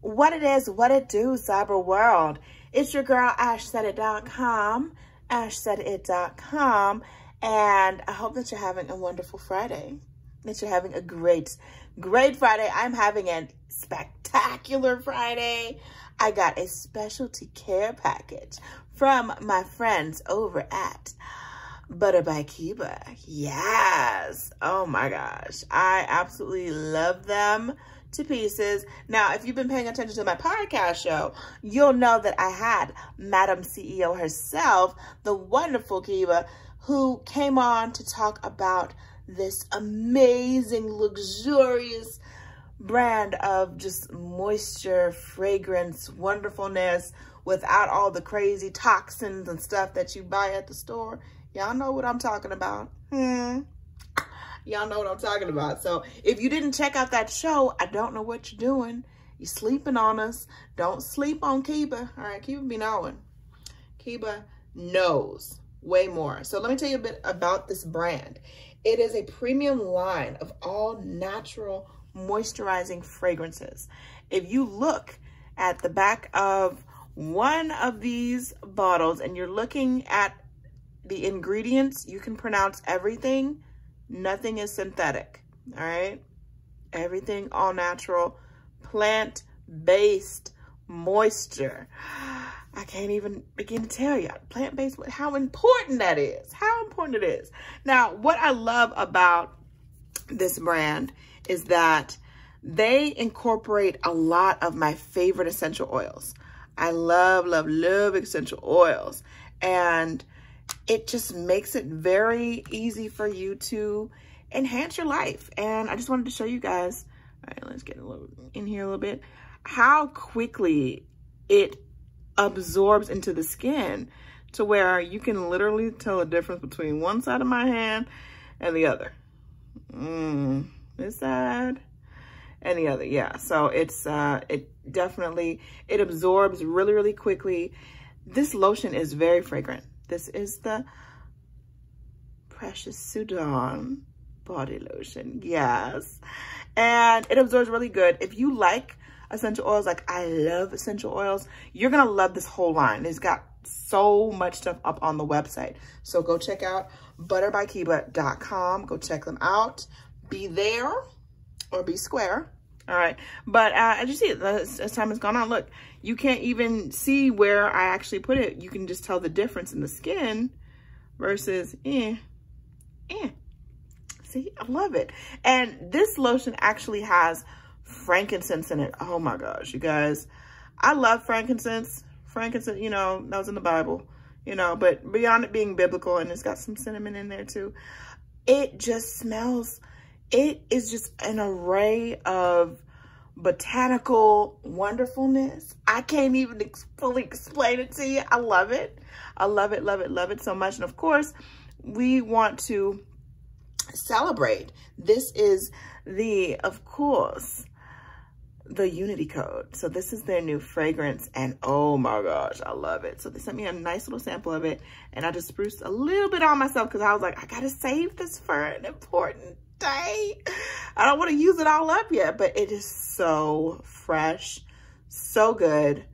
what it is, what it do, cyber world. It's your girl, ashsaidit.com, ashsaidit.com, and I hope that you're having a wonderful Friday, that you're having a great, great Friday. I'm having a spectacular Friday. I got a specialty care package from my friends over at Butter by Keba. Yes. Oh my gosh. I absolutely love them to pieces. Now, if you've been paying attention to my podcast show, you'll know that I had Madam CEO herself, the wonderful Keba, who came on to talk about this amazing, luxurious brand of just moisture, fragrance, wonderfulness without all the crazy toxins and stuff that you buy at the store. Y'all know what I'm talking about. Hmm. Y'all know what I'm talking about. So if you didn't check out that show, I don't know what you're doing. You're sleeping on us. Don't sleep on Keba. All right, Keba be knowing. Keba knows way more. So let me tell you a bit about this brand. It is a premium line of all natural moisturizing fragrances. If you look at the back of one of these bottles and you're looking at the ingredients, you can pronounce everything Nothing is synthetic, all right? Everything all natural, plant-based moisture. I can't even begin to tell you plant-based, how important that is, how important it is. Now, what I love about this brand is that they incorporate a lot of my favorite essential oils. I love, love, love essential oils. And it just makes it very easy for you to enhance your life. And I just wanted to show you guys, all right, let's get a little in here a little bit, how quickly it absorbs into the skin to where you can literally tell the difference between one side of my hand and the other. Mm, this side and the other, yeah. So it's, uh, it definitely, it absorbs really, really quickly. This lotion is very fragrant. This is the Precious Sudan body lotion. Yes. And it absorbs really good. If you like essential oils, like I love essential oils, you're going to love this whole line. It's got so much stuff up on the website. So go check out butterbykeba.com. Go check them out. Be there or be square. All right. But uh, as you see, as time has gone on, look, you can't even see where I actually put it. You can just tell the difference in the skin versus eh, eh. See, I love it. And this lotion actually has frankincense in it. Oh my gosh, you guys. I love frankincense. Frankincense, you know, that was in the Bible, you know, but beyond it being biblical and it's got some cinnamon in there too, it just smells, it is just an array of botanical wonderfulness. I can't even ex fully explain it to you. I love it. I love it, love it, love it so much. And of course, we want to celebrate. This is the, of course, the Unity Code. So this is their new fragrance and oh my gosh, I love it. So they sent me a nice little sample of it and I just spruced a little bit on myself because I was like, I gotta save this for an important day. I don't want to use it all up yet, but it is so fresh, so good.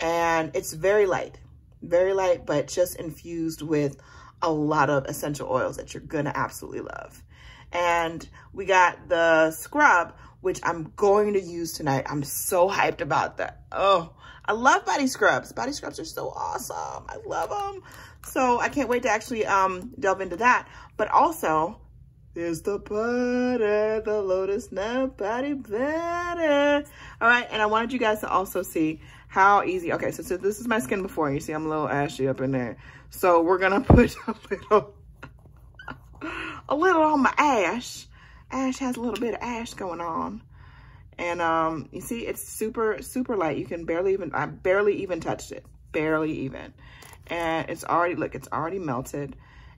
And it's very light, very light, but just infused with a lot of essential oils that you're gonna absolutely love. And we got the scrub, which I'm going to use tonight. I'm so hyped about that. Oh, I love body scrubs. Body scrubs are so awesome. I love them. So I can't wait to actually um, delve into that. But also, there's the butter, the Lotus Nut Body Butter. All right, and I wanted you guys to also see how easy, okay, so, so this is my skin before. You see I'm a little ashy up in there. So we're gonna put a little, a little on my ash. Ash has a little bit of ash going on. And um, you see, it's super, super light. You can barely even, I barely even touched it. Barely even. And it's already, look, it's already melted.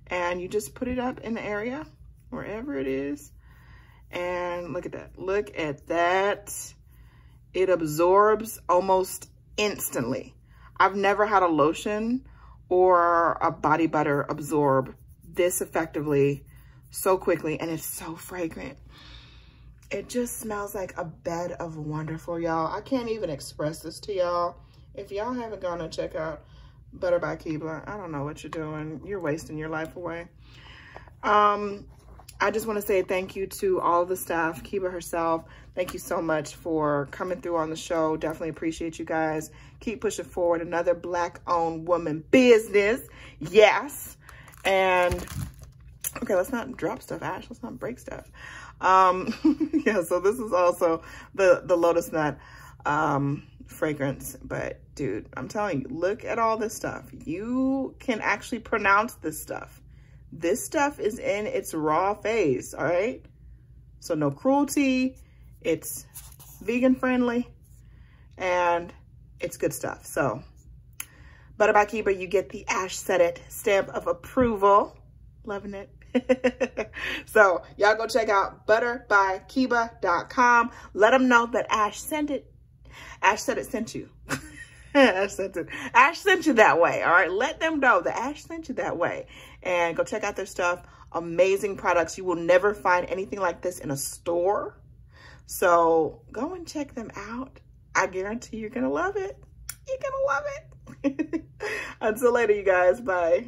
And you just put it up in the area wherever it is. And look at that. Look at that. It absorbs almost instantly. I've never had a lotion or a body butter absorb this effectively so quickly and it's so fragrant. it just smells like a bed of wonderful, y'all. I can't even express this to y'all. If y'all haven't gone to check out Butter by Keba, I don't know what you're doing. You're wasting your life away. Um, I just want to say thank you to all the staff, Keba herself. Thank you so much for coming through on the show. Definitely appreciate you guys. Keep pushing forward. Another black-owned woman business. Yes. And, okay, let's not drop stuff, Ash. Let's not break stuff. Um, yeah, so this is also the, the Lotus Nut um, fragrance. But, dude, I'm telling you, look at all this stuff. You can actually pronounce this stuff. This stuff is in its raw phase, all right? So no cruelty. It's vegan friendly and it's good stuff. So Butter by Keba, you get the Ash Said It stamp of approval. Loving it. so y'all go check out butterbykeba.com. Let them know that Ash sent it. Ash said it sent you. Ash sent it. Ash sent you that way. All right. Let them know that Ash sent you that way. And go check out their stuff. Amazing products. You will never find anything like this in a store. So go and check them out. I guarantee you're going to love it. You're going to love it. Until later, you guys. Bye.